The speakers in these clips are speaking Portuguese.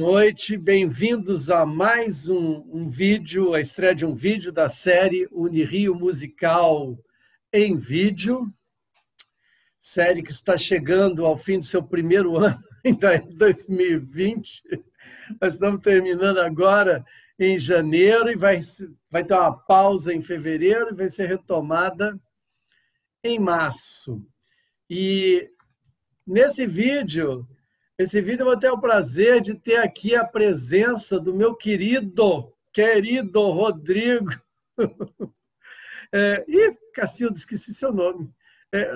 noite, bem-vindos a mais um, um, vídeo, a estreia de um vídeo da série Unirio Musical em Vídeo, série que está chegando ao fim do seu primeiro ano, ainda em 2020. Nós estamos terminando agora em janeiro e vai, vai ter uma pausa em fevereiro e vai ser retomada em março. E nesse vídeo esse vídeo eu vou ter o prazer de ter aqui a presença do meu querido, querido Rodrigo. É, e, Cacildo, esqueci seu nome. É,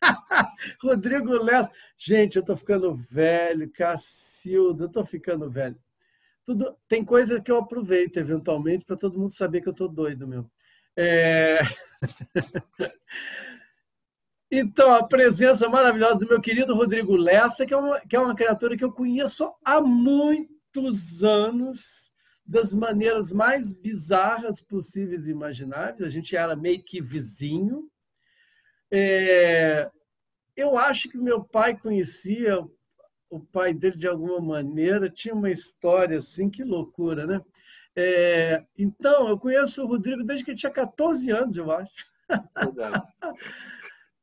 Rodrigo Lessa. Gente, eu estou ficando velho, Cacildo, eu estou ficando velho. Tudo, tem coisa que eu aproveito eventualmente para todo mundo saber que eu estou doido, meu. É... Então, a presença maravilhosa do meu querido Rodrigo Lessa, que é uma, que é uma criatura que eu conheço há muitos anos, das maneiras mais bizarras possíveis e imagináveis. A gente era meio que vizinho. É, eu acho que meu pai conhecia o pai dele de alguma maneira, tinha uma história assim, que loucura, né? É, então, eu conheço o Rodrigo desde que ele tinha 14 anos, eu acho.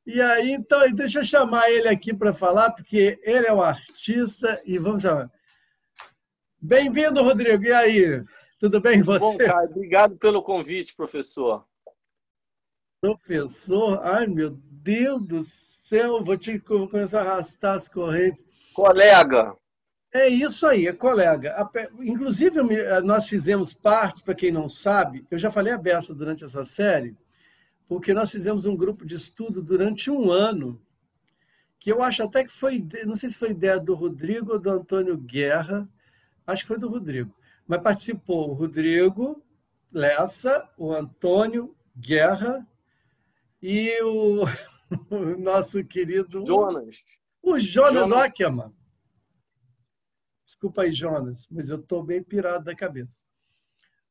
E aí, então, deixa eu chamar ele aqui para falar, porque ele é um artista e vamos chamar. Bem-vindo, Rodrigo. E aí? Tudo bem com você? Bom, obrigado pelo convite, professor. Professor, ai meu Deus do céu, vou, te, vou começar a arrastar as correntes. Colega. É isso aí, é colega. Inclusive, nós fizemos parte, para quem não sabe, eu já falei a beça durante essa série, porque nós fizemos um grupo de estudo durante um ano, que eu acho até que foi, não sei se foi ideia do Rodrigo ou do Antônio Guerra, acho que foi do Rodrigo, mas participou o Rodrigo Lessa, o Antônio Guerra e o, o nosso querido Jonas. O Jonas, Jonas. Ackerman. Desculpa aí, Jonas, mas eu estou bem pirado da cabeça.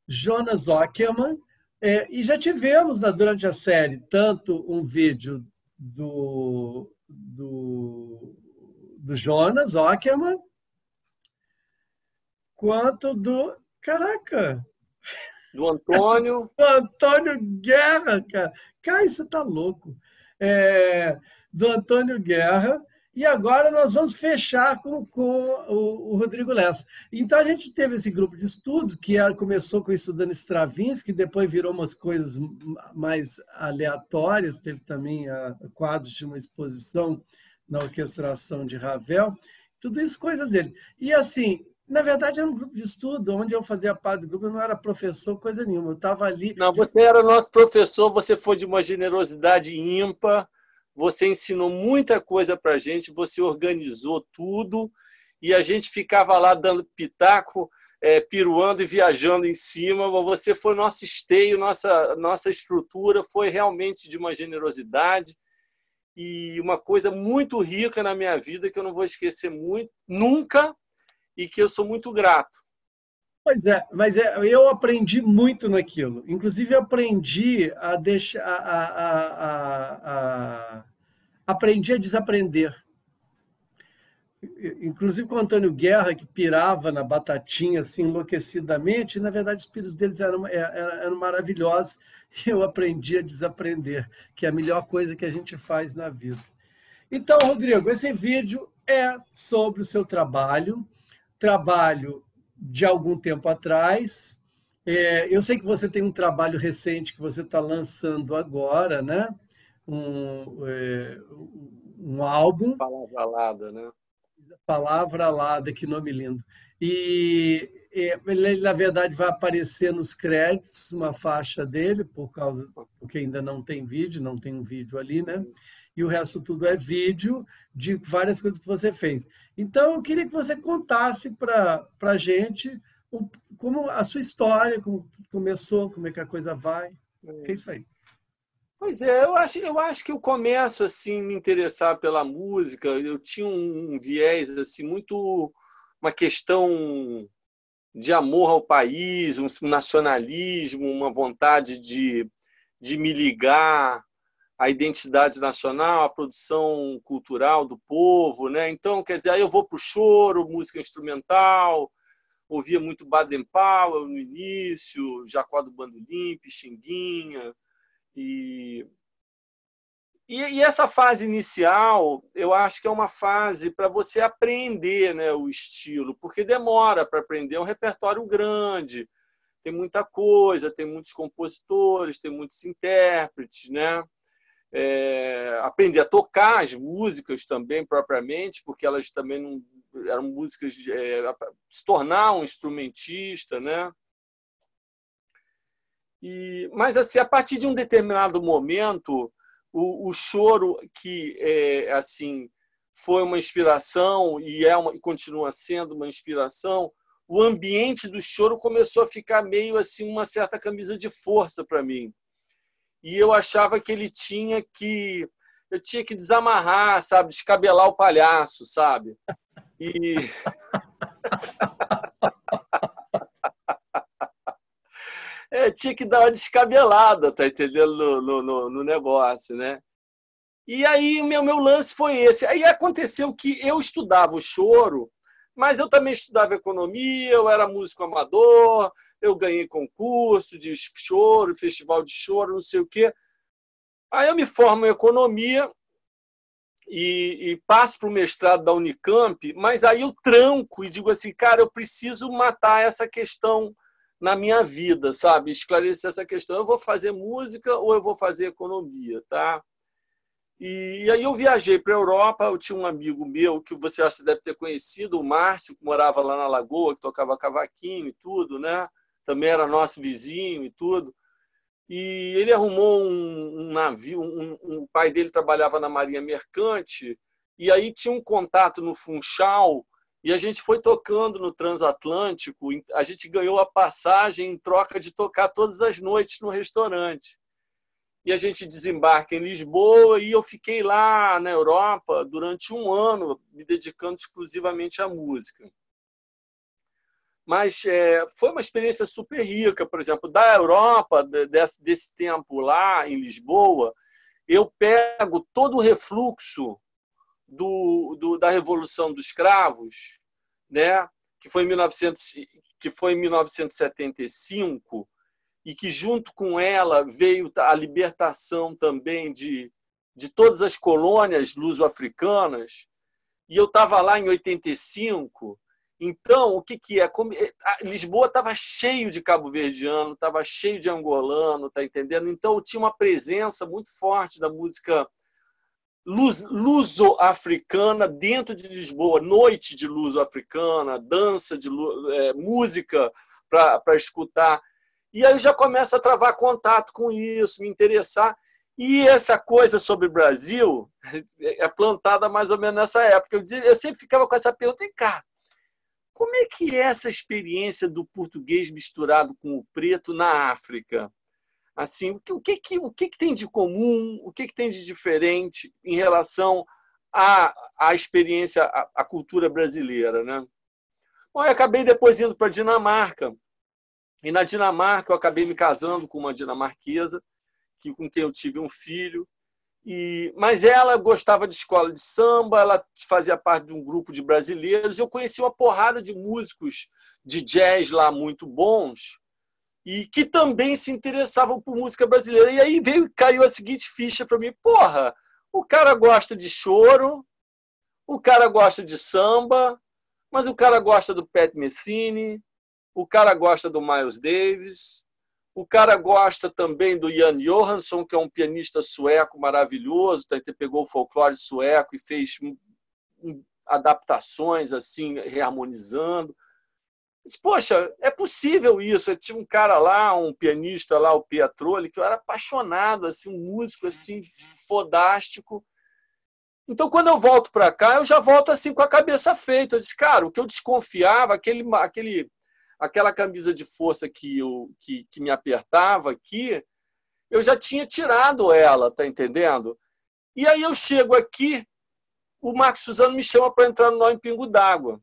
Jonas Ockerman, é, e já tivemos né, durante a série tanto um vídeo do, do, do Jonas Ockerman, quanto do. Caraca! Do Antônio. do Antônio Guerra, cara. Cara, você tá louco. É, do Antônio Guerra. E agora nós vamos fechar com, com o, o, Rodrigo Lessa. Então a gente teve esse grupo de estudos que começou com estudando Stravinsky, depois virou umas coisas mais aleatórias, teve também a, quadros de uma exposição na orquestração de Ravel, tudo isso coisas dele. E assim, na verdade era um grupo de estudo, onde eu fazia parte do grupo, eu não era professor, coisa nenhuma, eu estava ali... Não, você era nosso professor, você foi de uma generosidade ímpar, você ensinou muita coisa para a gente, você organizou tudo e a gente ficava lá dando pitaco, é, piruando e viajando em cima. Você foi nosso esteio, nossa, nossa estrutura foi realmente de uma generosidade e uma coisa muito rica na minha vida que eu não vou esquecer muito, nunca e que eu sou muito grato. Pois é, mas é, eu aprendi muito naquilo. Inclusive, aprendi a deixar. A, a, a, aprendi a desaprender. Inclusive com o Antônio Guerra, que pirava na batatinha assim, enlouquecidamente, e, na verdade os piros deles eram, é, eram maravilhosos, e eu aprendi a desaprender, que é a melhor coisa que a gente faz na vida. Então, Rodrigo, esse vídeo é sobre o seu trabalho, trabalho de algum tempo atrás. É, eu sei que você tem um trabalho recente que você está lançando agora, né? Um, é, um álbum. Palavra Alada, né? Palavra Alada, que nome lindo. E ele, na verdade, vai aparecer nos créditos uma faixa dele, por causa porque ainda não tem vídeo, não tem um vídeo ali, né? E o resto tudo é vídeo de várias coisas que você fez. Então, eu queria que você contasse para a gente como a sua história, como começou, como é que a coisa vai. É isso aí. Pois é, eu acho, eu acho que eu começo assim me interessar pela música. Eu tinha um viés assim muito uma questão de amor ao país, um nacionalismo, uma vontade de, de me ligar a identidade nacional, a produção cultural do povo, né? Então, quer dizer, aí eu vou para o choro, música instrumental, ouvia muito Baden Powell no início, Jacó do Bandolim, Pixinguinha, e, e, e, essa fase inicial, eu acho que é uma fase para você aprender né, o estilo, porque demora para aprender, é um repertório grande, tem muita coisa, tem muitos compositores, tem muitos intérpretes, né? É, aprender a tocar as músicas também propriamente, porque elas também não eram músicas é, se tornar um instrumentista, né? E, mas assim, a partir de um determinado momento, o, o choro que é, assim foi uma inspiração e é uma, e continua sendo uma inspiração, o ambiente do choro começou a ficar meio assim uma certa camisa de força para mim. E eu achava que ele tinha que eu tinha que desamarrar, sabe, descabelar o palhaço, sabe? E é, tinha que dar uma descabelada, tá entendendo? No, no, no negócio, né? E aí meu, meu lance foi esse. Aí aconteceu que eu estudava o choro mas eu também estudava economia, eu era músico amador, eu ganhei concurso de choro, festival de choro, não sei o quê. Aí eu me formo em economia e, e passo para o mestrado da Unicamp, mas aí eu tranco e digo assim, cara, eu preciso matar essa questão na minha vida, sabe? Esclarecer essa questão. Eu vou fazer música ou eu vou fazer economia, tá? E aí eu viajei para a Europa, eu tinha um amigo meu que você acha deve ter conhecido, o Márcio, que morava lá na Lagoa, que tocava cavaquinho e tudo, né? Também era nosso vizinho e tudo. E ele arrumou um, um navio, um, um, o pai dele trabalhava na Marinha Mercante, e aí tinha um contato no Funchal, e a gente foi tocando no Transatlântico, a gente ganhou a passagem em troca de tocar todas as noites no restaurante e a gente desembarca em Lisboa e eu fiquei lá na Europa durante um ano me dedicando exclusivamente à música. Mas é, foi uma experiência super rica, por exemplo, da Europa, desse, desse tempo lá em Lisboa, eu pego todo o refluxo do, do, da Revolução dos Cravos, né, que foi em 1900, que foi em 1975, e que junto com ela veio a libertação também de, de todas as colônias luso-africanas. E eu estava lá em 85. Então, o que, que é? Lisboa estava cheio de cabo-verdiano, estava cheio de angolano, tá entendendo? Então, tinha uma presença muito forte da música luso-africana dentro de Lisboa, noite de luso-africana, dança de é, música para escutar. E aí já começa a travar contato com isso, me interessar. E essa coisa sobre Brasil é plantada mais ou menos nessa época. Eu sempre ficava com essa pergunta, vem cá, como é que é essa experiência do português misturado com o preto na África? Assim, o que, o que, o que, tem de comum, o que, tem de diferente em relação à, à experiência, à, à cultura brasileira, né? Bom, eu acabei depois indo para a Dinamarca, e na Dinamarca eu acabei me casando com uma dinamarquesa, que, com quem eu tive um filho. E, mas ela gostava de escola de samba, ela fazia parte de um grupo de brasileiros. Eu conheci uma porrada de músicos de jazz lá muito bons e que também se interessavam por música brasileira. E aí veio caiu a seguinte ficha para mim: porra, o cara gosta de choro, o cara gosta de samba, mas o cara gosta do Pat Metheny, o cara gosta do Miles Davis, o cara gosta também do Jan Johansson, que é um pianista sueco maravilhoso, tá? ele pegou o folclore sueco e fez adaptações assim, reharmonizando. Disse, Poxa, é possível isso. Eu tinha um cara lá, um pianista lá, o Pietroli, que eu era apaixonado, assim, um músico assim fodástico. Então, quando eu volto para cá, eu já volto assim com a cabeça feita. Eu disse, cara, o que eu desconfiava, aquele, aquele aquela camisa de força que, eu, que, que me apertava aqui, eu já tinha tirado ela, tá entendendo? E aí eu chego aqui, o Marcos Suzano me chama para entrar no Nó em Pingo d'Água.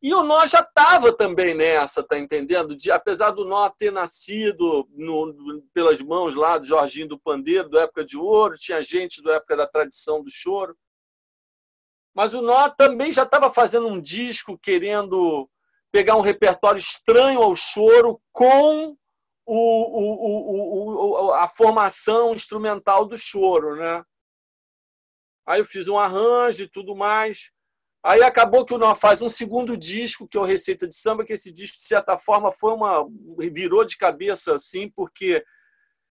E o Nó já estava também nessa, tá entendendo? De, apesar do Nó ter nascido no, pelas mãos lá do Jorginho do Pandeiro, da época de ouro, tinha gente da época da tradição do choro. Mas o Nó também já estava fazendo um disco querendo pegar um repertório estranho ao choro com o, o, o, a formação instrumental do choro, né? Aí eu fiz um arranjo e tudo mais. Aí acabou que o Nó faz um segundo disco, que é o Receita de Samba, que esse disco, de certa forma, foi uma. virou de cabeça, assim, porque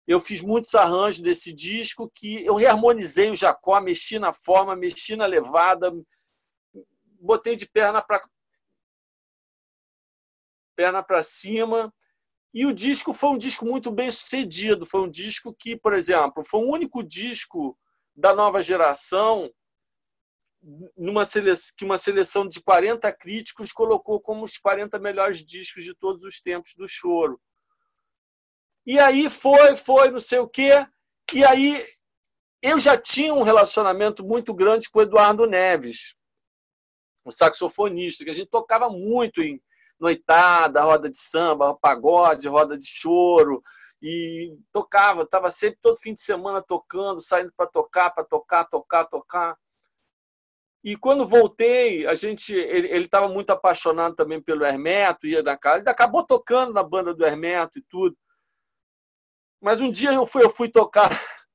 eu fiz muitos arranjos desse disco que eu reharmonizei o Jacó, mexi na forma, mexi na levada, botei de perna para perna para cima. E o disco foi um disco muito bem sucedido. Foi um disco que, por exemplo, foi o único disco da nova geração numa seleção, que uma seleção de 40 críticos colocou como os 40 melhores discos de todos os tempos do choro. E aí foi, foi, não sei o quê. E aí eu já tinha um relacionamento muito grande com o Eduardo Neves, o saxofonista, que a gente tocava muito em noitada, roda de samba, pagode, roda de choro, e tocava, estava sempre todo fim de semana tocando, saindo para tocar, para tocar, tocar, tocar. E quando voltei, a gente, ele estava muito apaixonado também pelo Hermeto, ia da casa, ele acabou tocando na banda do Hermeto e tudo. Mas um dia eu fui, eu fui tocar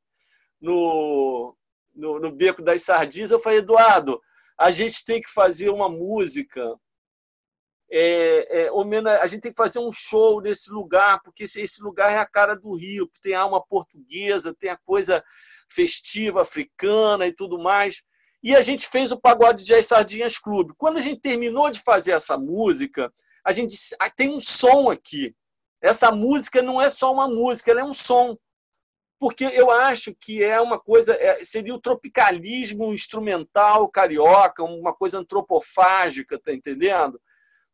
no, no, no Beco das Sardinhas, eu falei, Eduardo, a gente tem que fazer uma música é, é, a gente tem que fazer um show nesse lugar, porque esse lugar é a cara do Rio, tem a alma portuguesa, tem a coisa festiva africana e tudo mais e a gente fez o Pagode Jazz Sardinhas Clube. Quando a gente terminou de fazer essa música, a gente disse, ah, tem um som aqui. Essa música não é só uma música, ela é um som. Porque eu acho que é uma coisa, é, seria o tropicalismo instrumental carioca, uma coisa antropofágica, tá entendendo?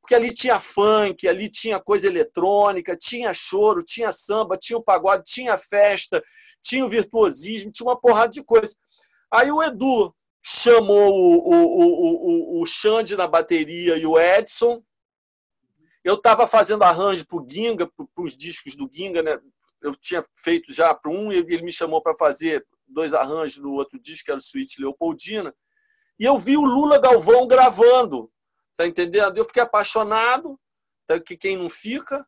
Porque ali tinha funk, ali tinha coisa eletrônica, tinha choro, tinha samba, tinha o pagode, tinha festa, tinha o virtuosismo, tinha uma porrada de coisa. Aí o Edu, chamou o, o, o, o Xande na bateria e o Edson. Eu estava fazendo arranjo para o Ginga, para os discos do Ginga, né? Eu tinha feito já para um e ele me chamou para fazer dois arranjos no outro disco, que era o Suíte Leopoldina. E eu vi o Lula Galvão gravando, tá entendendo? Eu fiquei apaixonado, tá? que quem não fica.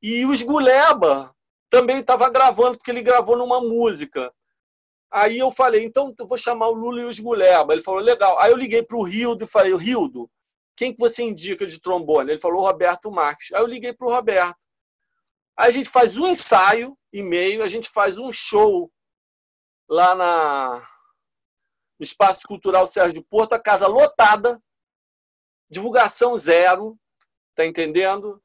E o Esguleba também estava gravando, porque ele gravou numa música. Aí eu falei, então eu vou chamar o Lula e os Guleba. Ele falou, legal. Aí eu liguei para o Rildo e falei, Rildo, quem que você indica de trombone? Ele falou, Roberto Marques. Aí eu liguei para o Roberto. Aí a gente faz um ensaio e meio, a gente faz um show lá na, no Espaço Cultural Sérgio Porto, a casa lotada, divulgação zero, tá entendendo?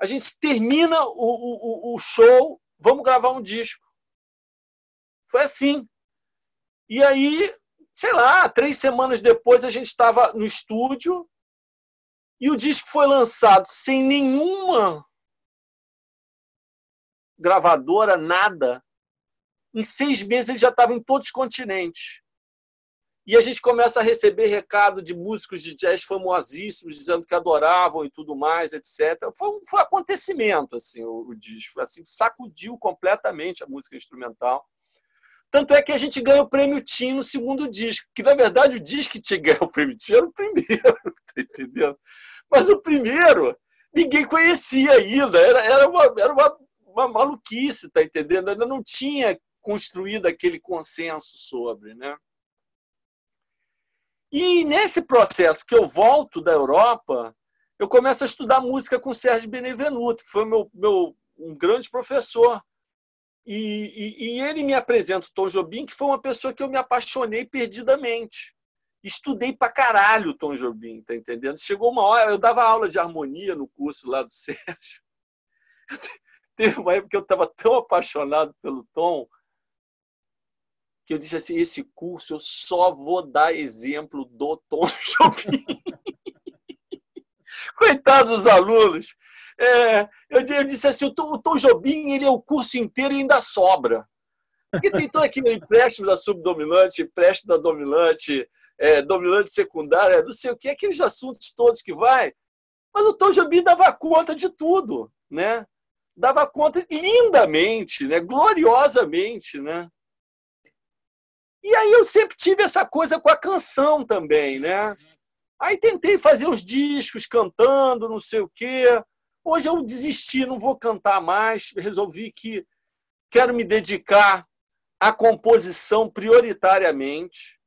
A gente termina o, o, o show, vamos gravar um disco. Foi assim. E aí, sei lá, três semanas depois a gente estava no estúdio e o disco foi lançado sem nenhuma gravadora, nada. Em seis meses ele já estava em todos os continentes. E a gente começa a receber recado de músicos de jazz famosíssimos dizendo que adoravam e tudo mais, etc. Foi um, foi um acontecimento assim o, o disco, assim sacudiu completamente a música instrumental. Tanto é que a gente ganha o prêmio Tim no segundo disco, que na verdade o disco que tinha ganho o prêmio Tim era o primeiro, tá entendendo? Mas o primeiro ninguém conhecia ainda, era, era, uma, era uma, uma maluquice, tá entendendo? Ainda não tinha construído aquele consenso sobre, né? E nesse processo que eu volto da Europa, eu começo a estudar música com Sérgio Benevenuto, que foi meu, meu um grande professor e, e, e, ele me apresenta o Tom Jobim, que foi uma pessoa que eu me apaixonei perdidamente. Estudei pra caralho o Tom Jobim, tá entendendo? Chegou uma hora, eu dava aula de harmonia no curso lá do Sérgio. Teve uma época que eu estava tão apaixonado pelo Tom que eu disse assim: esse curso eu só vou dar exemplo do Tom Jobim. Coitados dos alunos. É, eu, eu, disse assim, o Tom, o Tom Jobim ele é o curso inteiro e ainda sobra. Porque tem todo aquele empréstimo da subdominante, empréstimo da dominante, é, dominante secundária, não sei o que, aqueles assuntos todos que vai. Mas o Tom Jobim dava conta de tudo, né? Dava conta lindamente, né? gloriosamente, né? E aí eu sempre tive essa coisa com a canção também, né? Aí tentei fazer uns discos cantando, não sei o quê. Hoje eu desisti, não vou cantar mais. Resolvi que quero me dedicar à composição prioritariamente.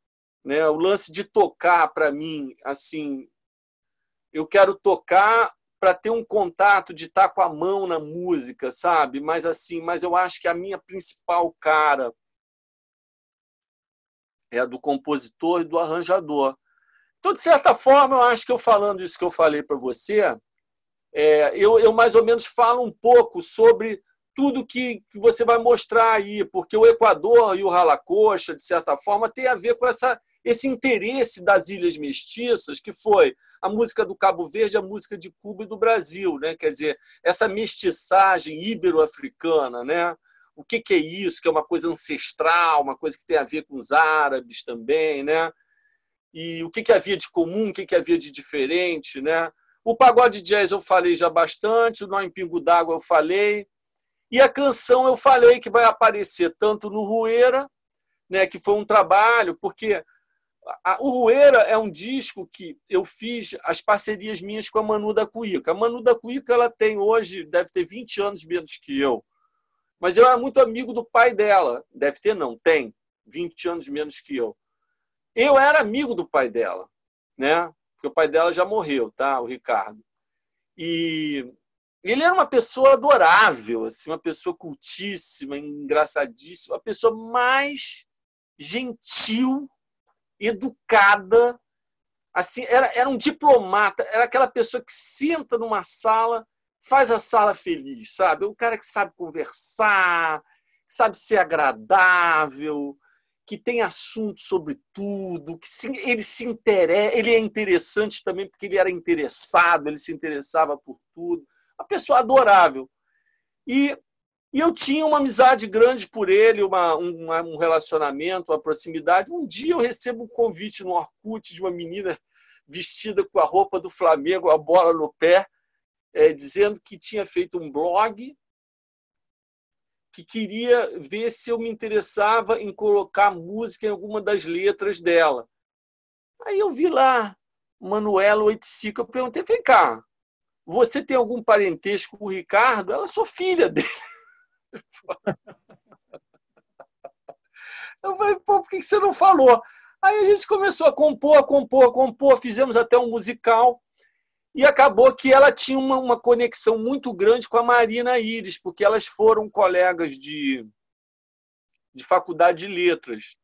Né? O lance de tocar, para mim, assim, eu quero tocar para ter um contato de estar tá com a mão na música, sabe? Mas assim, mas eu acho que a minha principal cara é a do compositor e do arranjador. Então, de certa forma, eu acho que eu falando isso que eu falei para você, é, eu, eu, mais ou menos falo um pouco sobre tudo que, que você vai mostrar aí, porque o Equador e o Ralacocha, de certa forma, tem a ver com essa, esse interesse das Ilhas Mestiças, que foi a música do Cabo Verde, a música de Cuba e do Brasil, né? quer dizer, essa mestiçagem ibero-africana, né? O que, que é isso, que é uma coisa ancestral, uma coisa que tem a ver com os árabes também, né? E o que, que havia de comum, o que, que havia de diferente, né? O pagode jazz eu falei já bastante, o Nó em Pingo d'Água eu falei, e a canção eu falei que vai aparecer tanto no Rueira, né, que foi um trabalho, porque a, o Rueira é um disco que eu fiz as parcerias minhas com a Manu da Cuíca. A Manu da Cuíca ela tem hoje, deve ter 20 anos menos que eu. Mas eu era muito amigo do pai dela. Deve ter, não, tem. 20 anos menos que eu. Eu era amigo do pai dela, né? Porque o pai dela já morreu, tá? O Ricardo. E ele era uma pessoa adorável, assim, uma pessoa cultíssima, engraçadíssima, a pessoa mais gentil, educada, assim, era, era um diplomata, era aquela pessoa que senta numa sala faz a sala feliz, sabe? Um cara que sabe conversar, sabe ser agradável, que tem assunto sobre tudo, que se, ele se interessa, ele é interessante também porque ele era interessado, ele se interessava por tudo. Uma pessoa adorável. E, e eu tinha uma amizade grande por ele, uma, um, um relacionamento, uma proximidade. Um dia eu recebo um convite no Orkut de uma menina vestida com a roupa do Flamengo, a bola no pé, é, dizendo que tinha feito um blog que queria ver se eu me interessava em colocar música em alguma das letras dela. Aí eu vi lá Manuela Oiticica, eu perguntei, vem cá, você tem algum parentesco com o Ricardo? Ela, sou filha dele. Eu falei, pô, por que você não falou? Aí a gente começou a compor, a compor, a compor, fizemos até um musical. E acabou que ela tinha uma, uma conexão muito grande com a Marina Iris, porque elas foram colegas de, de faculdade de letras.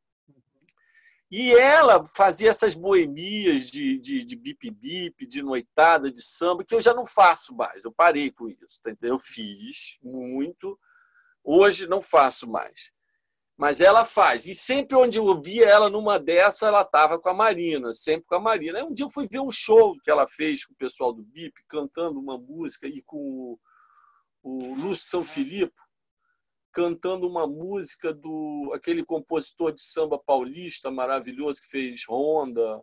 E ela fazia essas boemias de, de, de bip-bip, de noitada, de samba, que eu já não faço mais. Eu parei com isso. Entendeu? Eu fiz muito, hoje não faço mais. Mas ela faz. E sempre onde eu via ela numa dessa, ela estava com a Marina, sempre com a Marina. Aí um dia eu fui ver um show que ela fez com o pessoal do BIP, cantando uma música, e com o, o Lúcio São Filipe, cantando uma música do aquele compositor de samba paulista maravilhoso que fez Ronda,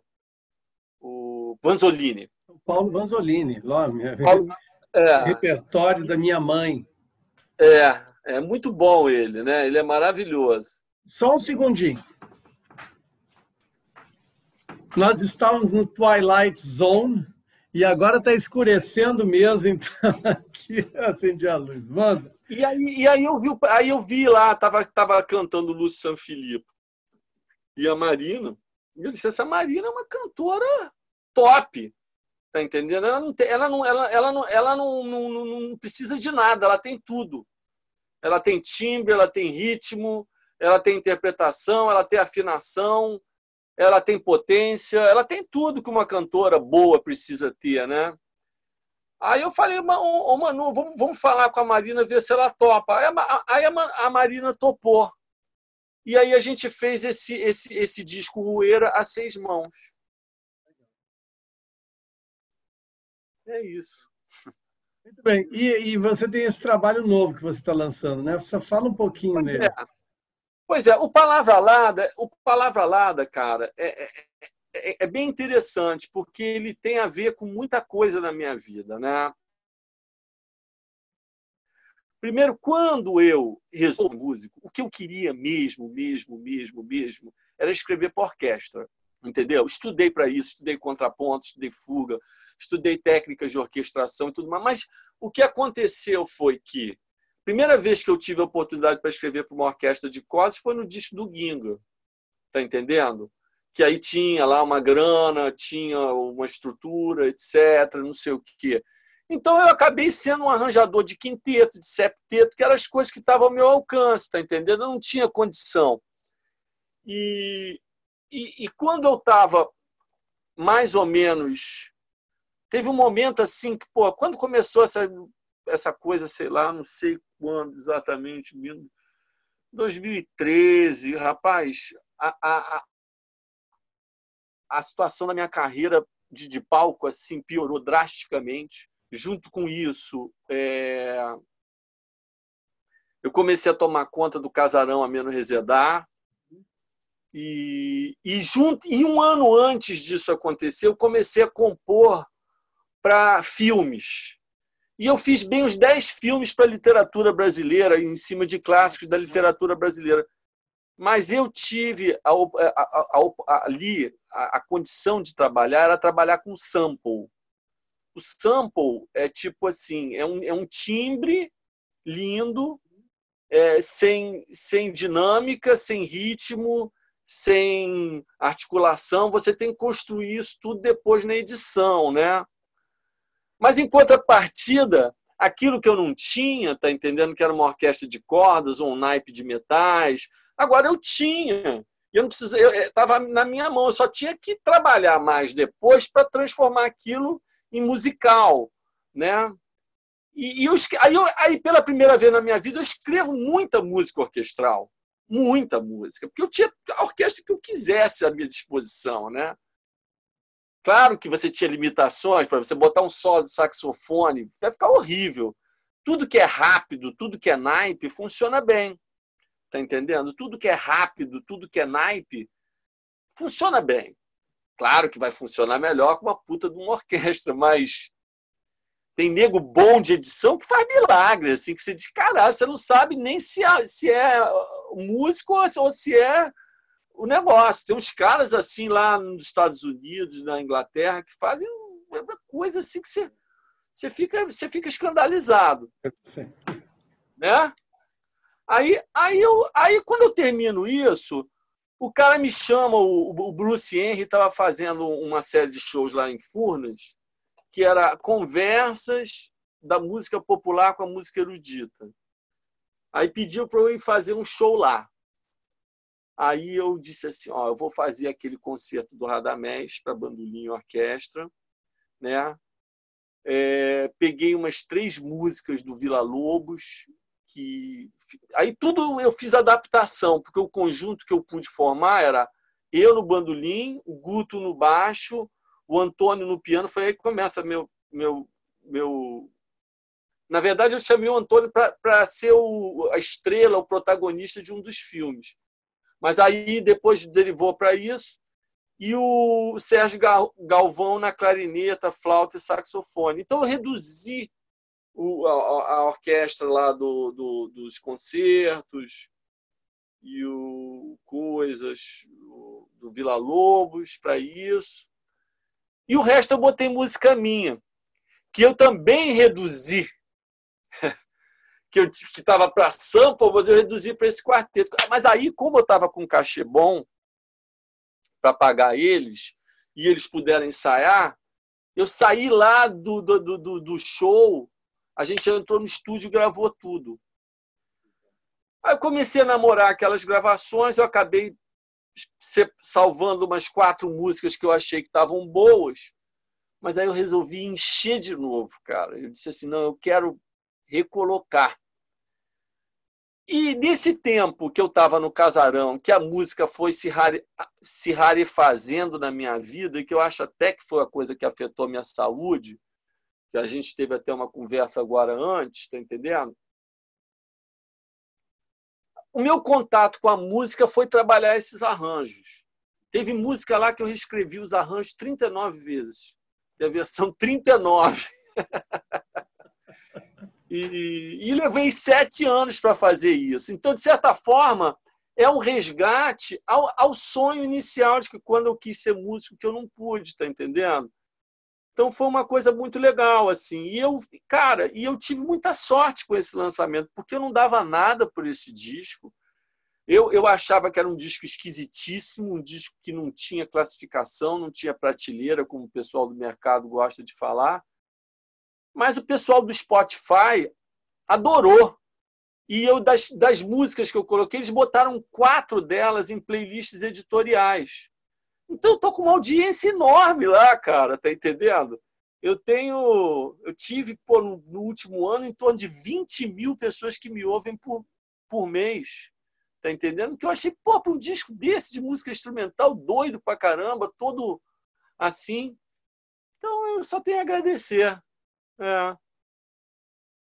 o Vanzolini. Paulo Vanzolini, lá, Paulo, é, repertório da minha mãe. É, é muito bom ele, né? Ele é maravilhoso. Só um segundinho. Nós estávamos no Twilight Zone e agora está escurecendo mesmo, então aqui acendi a luz. Manda. E aí, e aí eu vi, aí eu vi lá, tava, tava cantando Lúcio Sanfilippo e a Marina. E eu disse, essa Marina é uma cantora top. Tá entendendo? Ela não, tem, ela não, ela, ela não, ela não, não, não precisa de nada, ela tem tudo. Ela tem timbre, ela tem ritmo, ela tem interpretação, ela tem afinação, ela tem potência, ela tem tudo que uma cantora boa precisa ter, né? Aí eu falei, ô Manu, vamos, vamos falar com a Marina, ver se ela topa. Aí a, aí a Marina topou. E aí a gente fez esse, esse, esse disco Rueira a seis mãos. É isso. Muito bem. E, e, você tem esse trabalho novo que você está lançando, né? Você fala um pouquinho pois nele. É. Pois é, o Palavra Lada, o Palavra Lada, cara, é, é, é, é, bem interessante, porque ele tem a ver com muita coisa na minha vida. Né? Primeiro, quando eu resolvo músico, o que eu queria mesmo, mesmo, mesmo, mesmo, era escrever para orquestra. Entendeu? Estudei para isso, estudei contraponto, estudei fuga, estudei técnicas de orquestração e tudo mais. Mas o que aconteceu foi que primeira vez que eu tive a oportunidade para escrever para uma orquestra de cordas foi no disco do Ginga. Tá entendendo? Que aí tinha lá uma grana, tinha uma estrutura, etc, não sei o quê. Então eu acabei sendo um arranjador de quinteto, de septeto, que eram as coisas que estavam ao meu alcance, tá entendendo? Eu não tinha condição. E, e, e quando eu estava mais ou menos. Teve um momento assim que, pô, quando começou essa, essa coisa, sei lá, não sei quando exatamente, 2013, rapaz, a, a, a situação da minha carreira de, de palco assim piorou drasticamente. Junto com isso, é... eu comecei a tomar conta do casarão a menos resedar. E, e, junto, e um ano antes disso acontecer, eu comecei a compor para filmes. E eu fiz bem uns 10 filmes para literatura brasileira, em cima de clássicos da literatura brasileira. Mas eu tive a, a, a, ali a, condição de trabalhar, era trabalhar com sample. O sample é tipo assim, é um, é um timbre lindo, é, sem, sem dinâmica, sem ritmo, sem articulação, você tem que construir isso tudo depois na edição, né? Mas em contrapartida, aquilo que eu não tinha, tá entendendo que era uma orquestra de cordas ou um naipe de metais, agora eu tinha. Eu não precisava, estava na minha mão, eu só tinha que trabalhar mais depois para transformar aquilo em musical, né? E, e eu, aí, eu, aí, pela primeira vez na minha vida, eu escrevo muita música orquestral muita música, porque eu tinha a orquestra que eu quisesse à minha disposição, né? Claro que você tinha limitações para você botar um solo de saxofone, vai ficar horrível. Tudo que é rápido, tudo que é naipe, funciona bem. Tá entendendo? Tudo que é rápido, tudo que é naipe, funciona bem. Claro que vai funcionar melhor com uma puta de uma orquestra, mas tem nego bom de edição que faz milagre, assim, que você diz, caralho, você não sabe nem se é, se é músico ou se é o negócio. Tem uns caras assim lá nos Estados Unidos, na Inglaterra, que fazem uma coisa assim que você, você, fica, você fica escandalizado. Sim. Né? Aí, aí, eu, aí, quando eu termino isso, o cara me chama, o, o Bruce Henry estava fazendo uma série de shows lá em Furnas, que era conversas da música popular com a música erudita. Aí pediu para eu ir fazer um show lá. Aí eu disse assim, ó, eu vou fazer aquele concerto do Radamés para bandolim e orquestra, né? É, peguei umas três músicas do Vila Lobos, que aí tudo eu fiz adaptação, porque o conjunto que eu pude formar era eu no bandolim, o Guto no baixo, o Antônio no piano, foi aí que começa meu. meu, meu... Na verdade, eu chamei o Antônio para ser o, a estrela, o protagonista de um dos filmes. Mas aí depois derivou para isso. E o Sérgio Galvão na clarineta, flauta e saxofone. Então eu reduzi o, a, a, orquestra lá do, do, dos concertos e o coisas do Vila Lobos para isso. E o resto eu botei música minha, que eu também reduzi. que eu que estava para sample, mas eu reduzi para esse quarteto. Mas aí, como eu estava com um cachê bom para pagar eles, e eles puderam ensaiar, eu saí lá do, do, do, do show, a gente entrou no estúdio e gravou tudo. Aí eu comecei a namorar aquelas gravações, eu acabei salvando umas quatro músicas que eu achei que estavam boas, mas aí eu resolvi encher de novo, cara. Eu disse assim, não, eu quero recolocar. E nesse tempo que eu estava no casarão, que a música foi se, rare, se rarefazendo na minha vida, que eu acho até que foi a coisa que afetou minha saúde, que a gente teve até uma conversa agora antes, tá entendendo? o meu contato com a música foi trabalhar esses arranjos. Teve música lá que eu reescrevi os arranjos 39 vezes. E a versão 39. e, e levei sete anos para fazer isso. Então, de certa forma, é um resgate ao, ao, sonho inicial de que quando eu quis ser músico, que eu não pude, tá entendendo? Então foi uma coisa muito legal, assim. E eu, cara, e eu tive muita sorte com esse lançamento, porque eu não dava nada por esse disco. Eu, eu achava que era um disco esquisitíssimo, um disco que não tinha classificação, não tinha prateleira, como o pessoal do mercado gosta de falar. Mas o pessoal do Spotify adorou. E eu, das, das músicas que eu coloquei, eles botaram quatro delas em playlists editoriais. Então eu tô com uma audiência enorme lá, cara, tá entendendo? Eu tenho, eu tive no, último ano em torno de 20 mil pessoas que me ouvem por, por mês, tá entendendo? Que eu achei, pô, um disco desse de música instrumental, doido pra caramba, todo assim. Então eu só tenho a agradecer. É.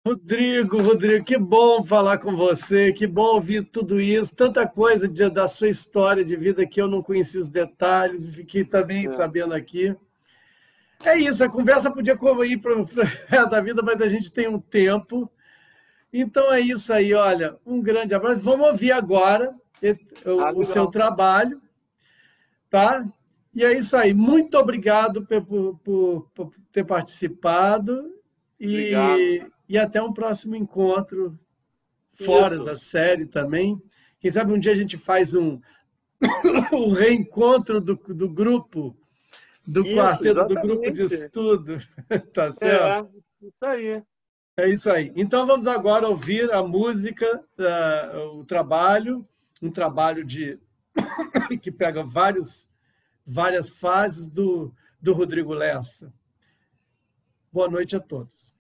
Rodrigo, Rodrigo, que bom falar com você, que bom ouvir tudo isso, tanta coisa de, da sua história de vida que eu não conheci os detalhes e fiquei também é. sabendo aqui. É isso, a conversa podia ir para o da vida, mas a gente tem um tempo. Então é isso aí, olha, um grande abraço. Vamos ouvir agora esse, ah, o, o seu trabalho, tá? E é isso aí. Muito obrigado por, por, por ter participado. E, e até um próximo encontro fora Isso. da série também. Quem sabe um dia a gente faz um, um reencontro do, do grupo, do isso, quarteto, exatamente. do grupo de estudo. tá certo? É, isso aí. É isso aí. Então vamos agora ouvir a música, uh, o trabalho, um trabalho de que pega vários, várias fases do, do Rodrigo Lessa. Boa noite a todos.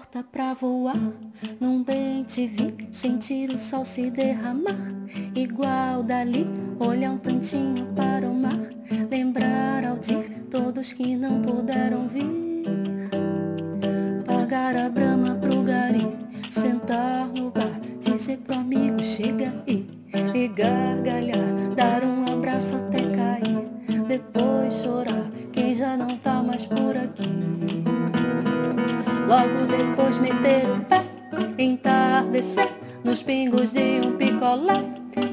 Porta pra voar, num bem te vi, sentir o sol se derramar. Igual dali, olhar um tantinho para o mar, lembrar ao dir todos que não puderam vir. Pagar a brama pro gari, sentar no bar, dizer pro amigo chega aí e gargalhar, dar um abraço até cair, depois chorar Logo depois meter o pé, entardecer nos pingos de um picolé.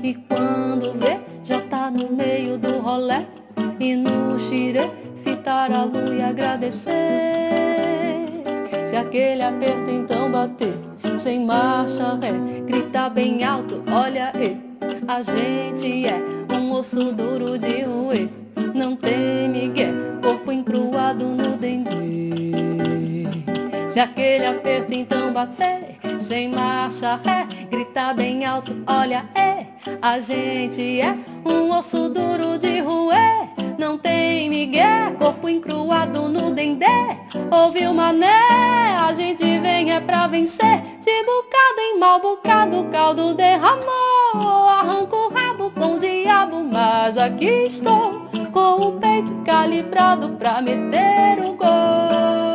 E quando vê, já tá no meio do rolé. E no xirê, fitar a lua e agradecer. Se aquele aperto então bater, sem marcha ré, gritar bem alto, olha aí. A gente é um osso duro de roer. Não tem migué, corpo encruado no dendê. Se aquele aperto então bater, sem marcha ré, gritar bem alto, olha, é, a gente é um osso duro de roer. Não tem migué, corpo encruado no dendê. Ouviu mané, a gente vem é pra vencer. De bocado em mal bocado, o caldo derramou. Arranco o rabo com o diabo, mas aqui estou. Com o peito calibrado pra meter o gol.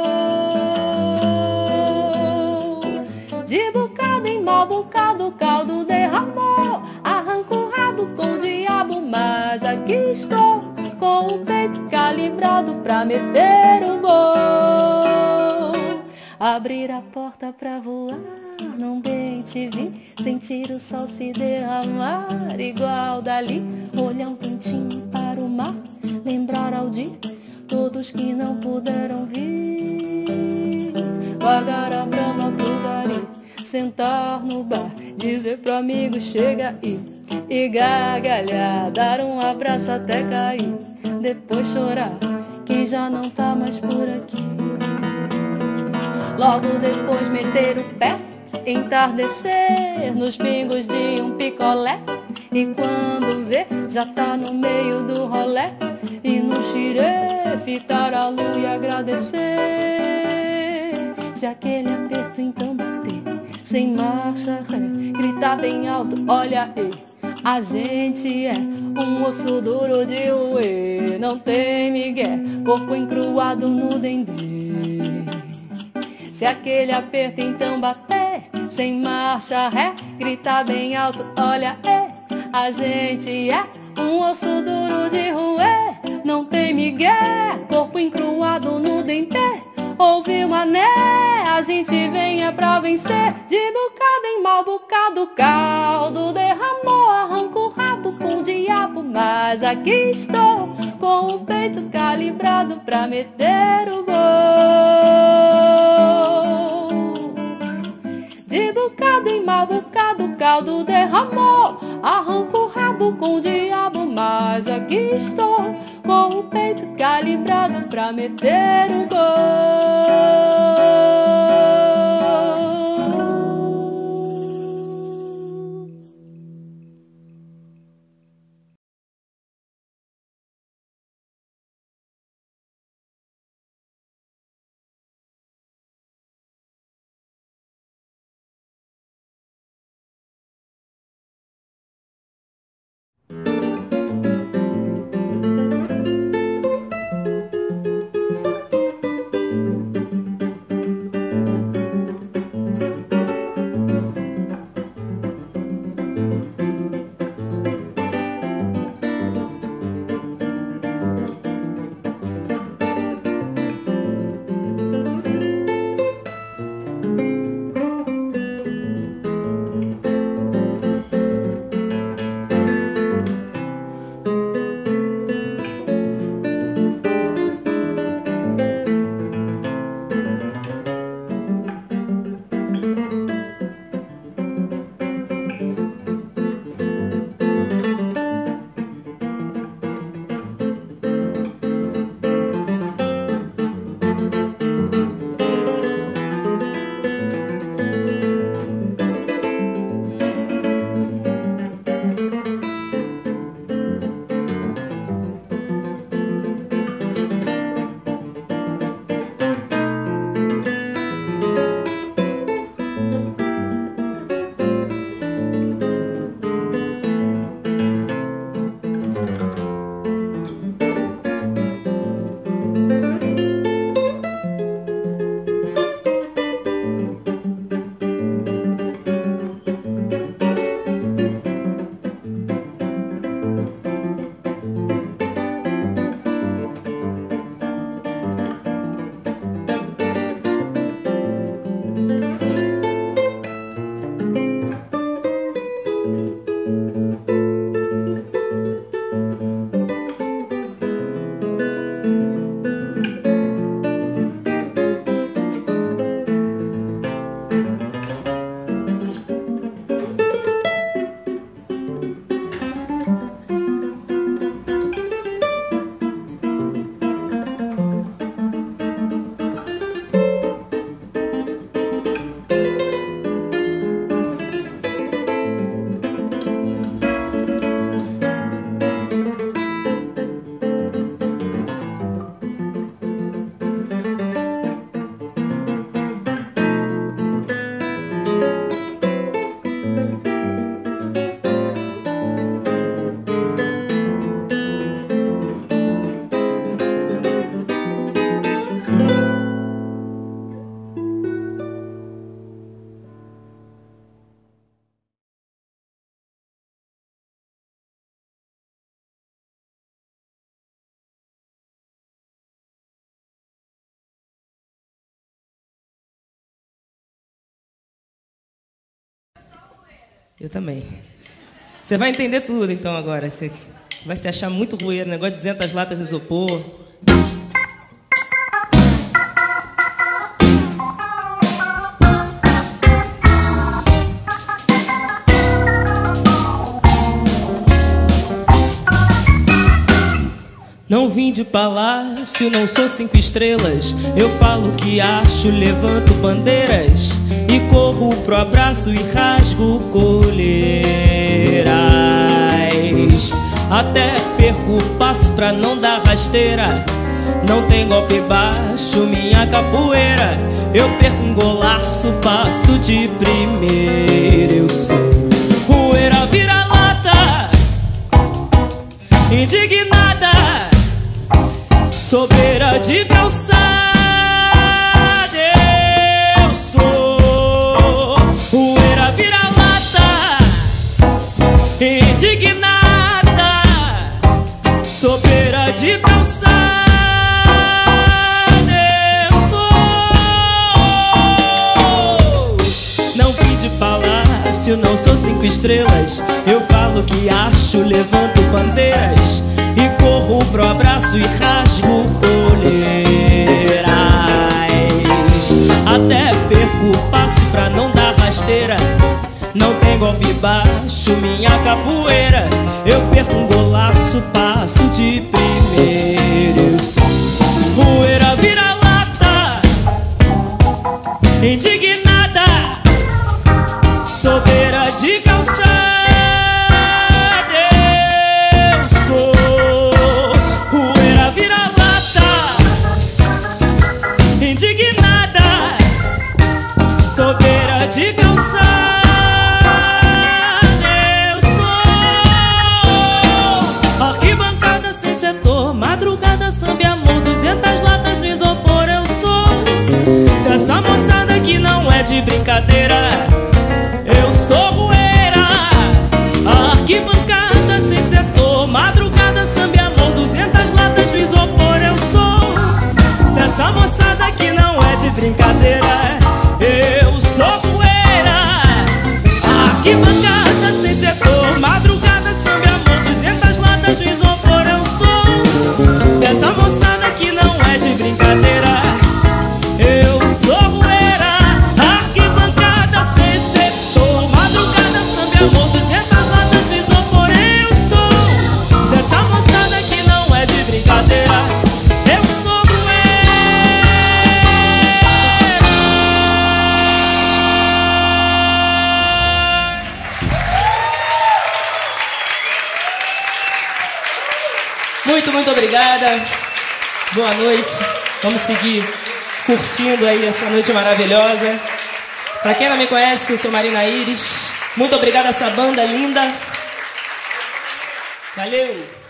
De bocado em mal bocado, o caldo derramou. Arranco o rabo com o diabo, mas aqui estou. Com o peito calibrado pra meter o gol. Abrir a porta pra voar, não bem te vi. Sentir o sol se derramar, igual dali. Olhar um tantinho para o mar, lembrar ao dia todos que não puderam vir. Pagar a brama pro gari, sentar no bar, dizer pro amigo chega aí. E gargalhar, dar um abraço até cair. Depois chorar, que já não tá mais por aqui. Logo depois meter o pé, entardecer nos pingos de um picolé. E quando vê, já tá no meio do rolé. E no xirê, fitar a lua e agradecer. Se aquele aperto então sem marcha ré, gritar bem alto, olha aí. A gente é um osso duro de roer, não tem migué, corpo encruado no dendê. Se aquele aperto então bater, sem marcha ré, gritar bem alto, olha, é, a gente é um osso duro de roer, não tem migué, corpo encruado no dendê. Ouviu mané, a gente vem é pra vencer, de bocado em mal bocado, caldo derramou, arranca o rabo com o diabo, mas aqui estou, com o peito calibrado pra meter o gol. De bocado em mal bocado, caldo derramou. Arranco o rabo com o diabo, mas aqui estou. Com o peito calibrado pra meter o gol. Eu também. Você vai entender tudo então agora. Você vai se achar muito ruim, negócio de 200 latas de isopor. De palácio, não sou cinco estrelas. Eu falo que acho, levanto bandeiras e corro pro abraço e rasgo colheiras. Até perco o passo pra não dar rasteira. Não tem golpe baixo, minha capoeira. Eu perco um golaço, passo de primeira. Eu sou poeira vira-lata, indignada sobeira de calçada. Eu sou poeira vira-lata, indignada, sobeira de calçada. Eu sou, não vim de palácio, não sou cinco estrelas. Eu falo que acho, levanto bandeiras corro pro abraço e rasgo colheiras. Até perco o passo pra não dar rasteira. Não tem golpe baixo, minha capoeira. Eu perco um golaço, passo de primeiro. Eu sou curtindo aí essa noite maravilhosa. Pra quem não me conhece, eu sou Marina Iris. Muito obrigada a essa banda linda. Valeu!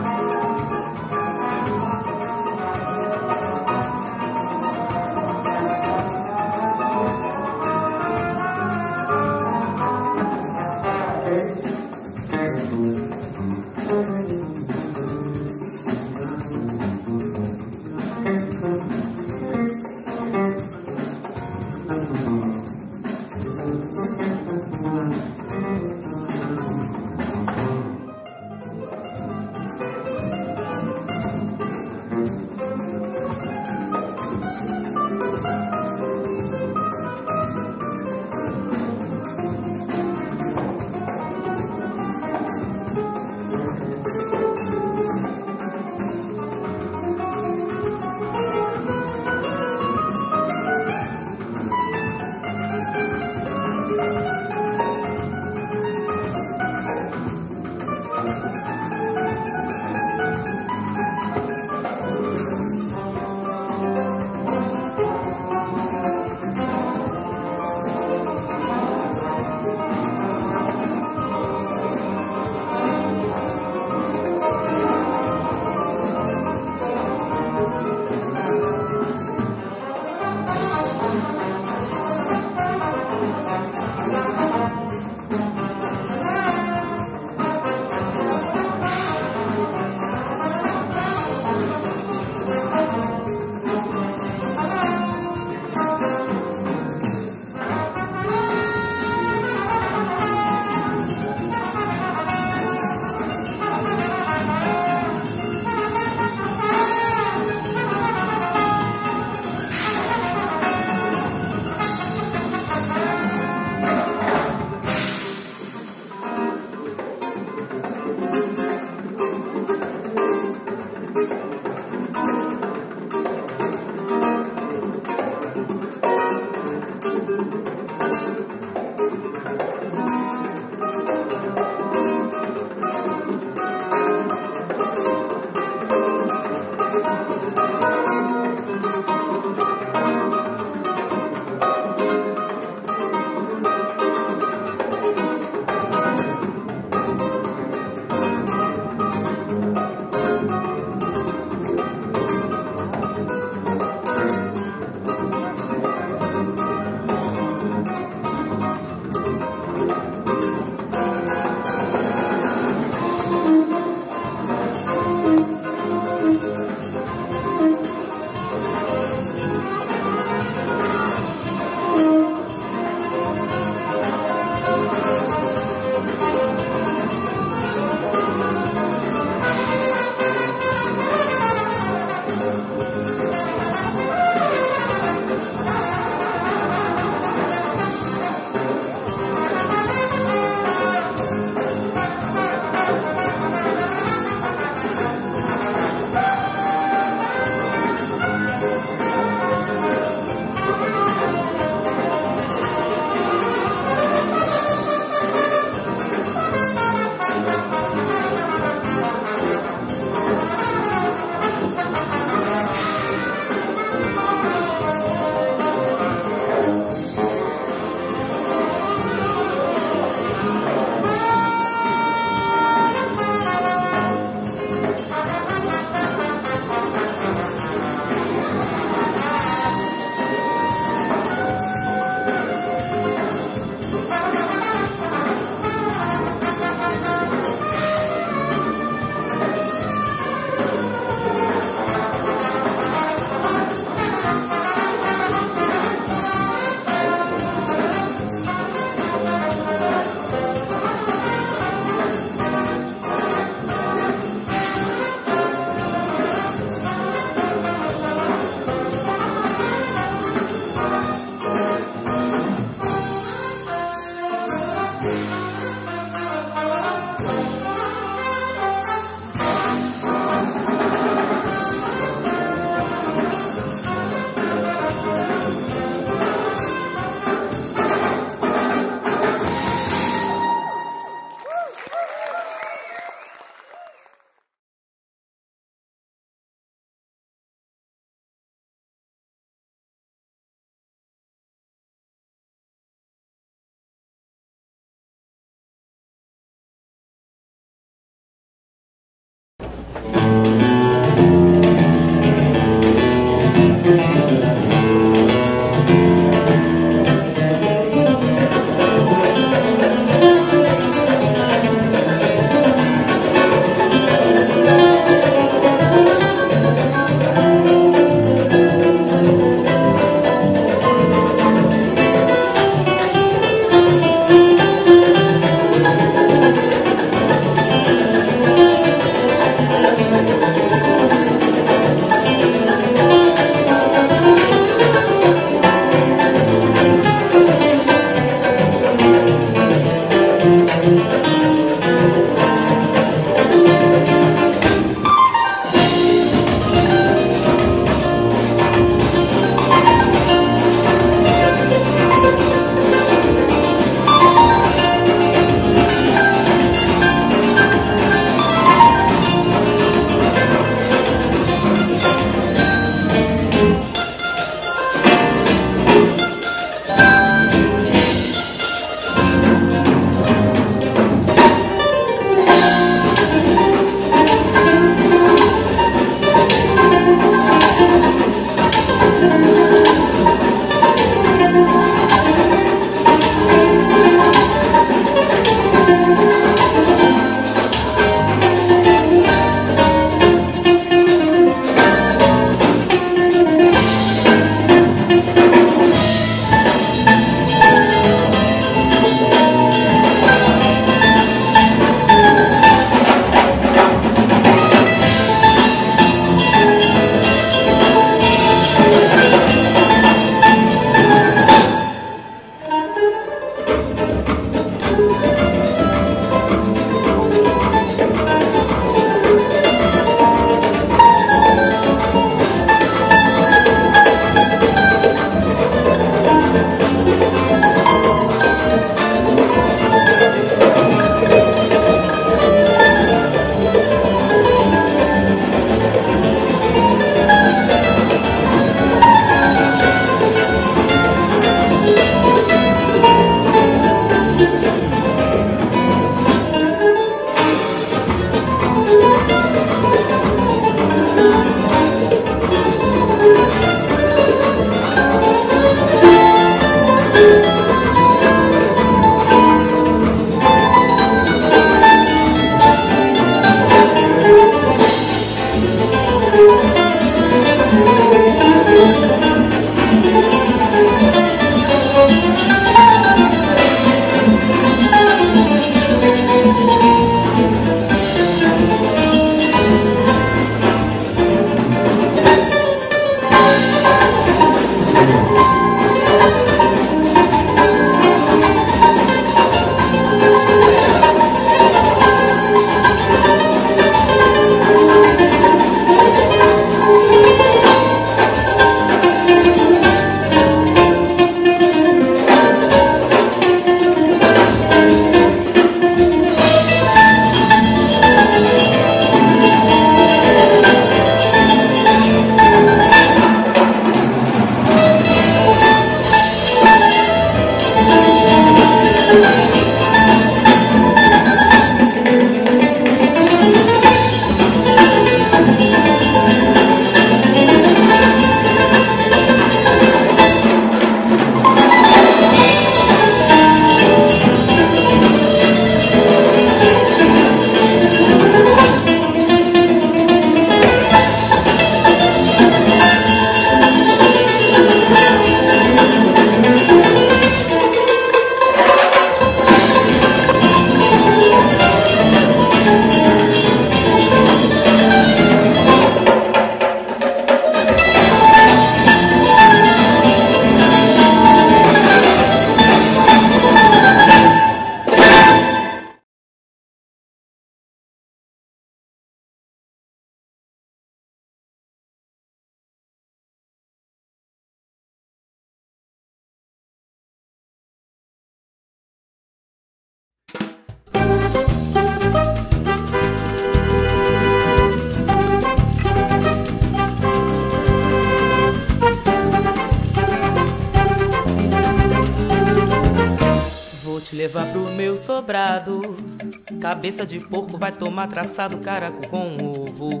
Cabeça de porco vai tomar traçado, caraco com ovo,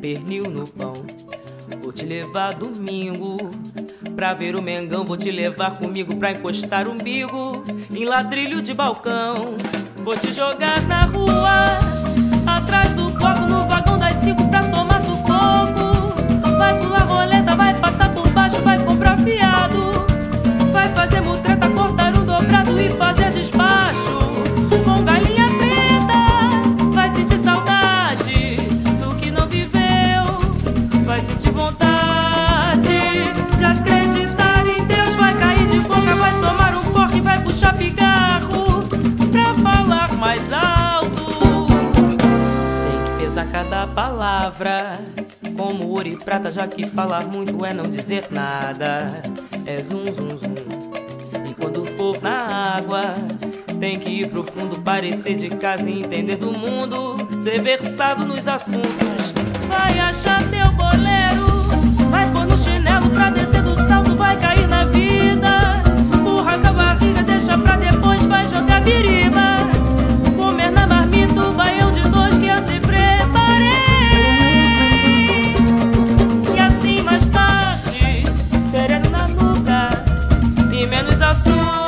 pernil no pão. Vou te levar domingo pra ver o Mengão. Vou te levar comigo pra encostar o umbigo em ladrilho de balcão. Vou te jogar na rua, atrás do bloco, no vagão das cinco pra tomar sufoco. Vai pular roleta, vai passar por baixo, vai comprar fiado. Vai fazer mutreta, cada palavra. Como ouro e prata, já que falar muito é não dizer nada. É zum zum zum. E quando for na água, tem que ir pro fundo, parecer de casa e entender do mundo. Ser versado nos assuntos. Vai achar teu boleiro, vai pôr no chinelo pra descer do salto, vai cair na vida. Empurra com a barriga, deixa pra depois, vai jogar biriba. Menos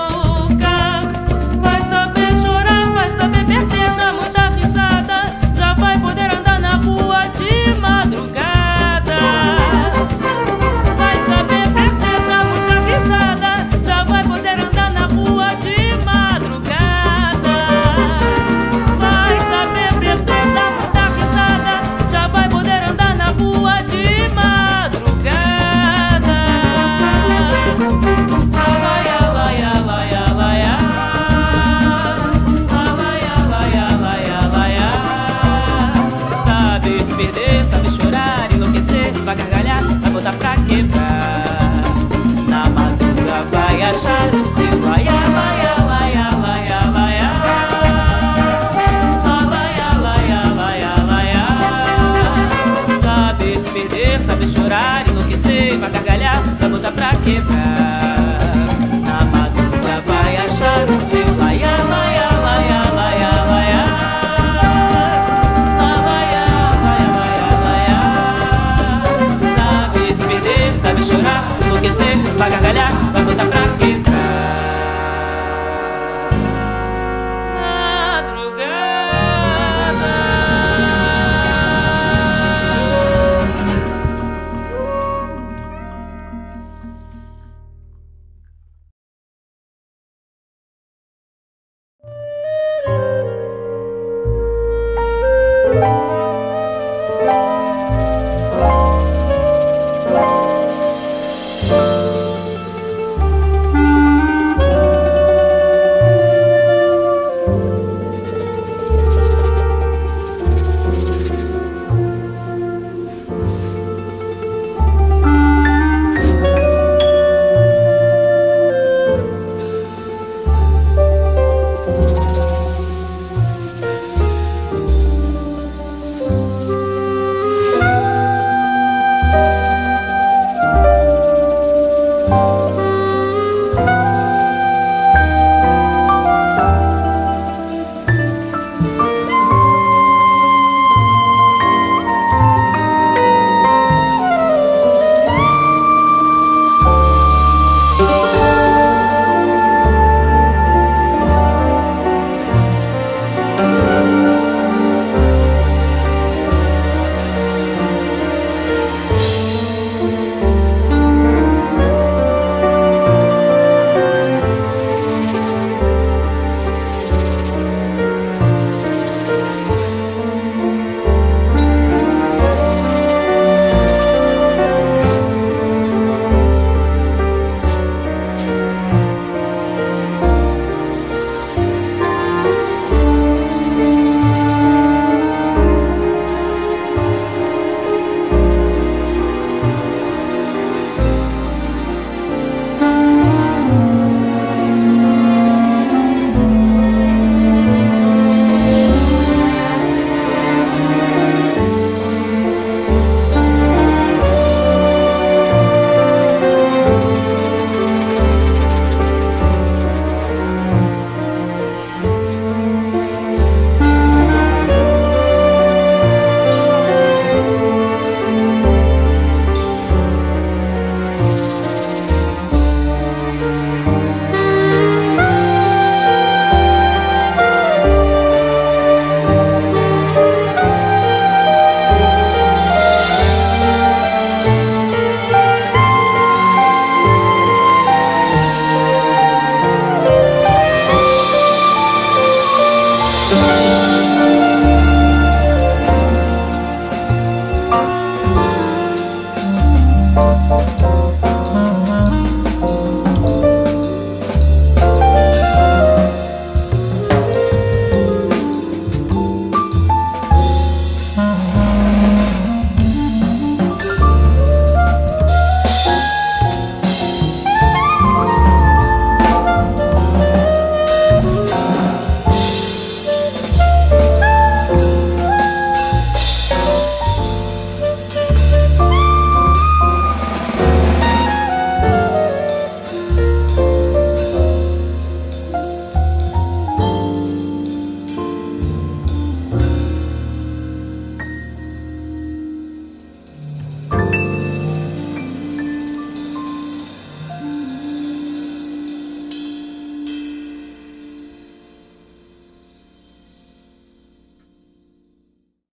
Sabe se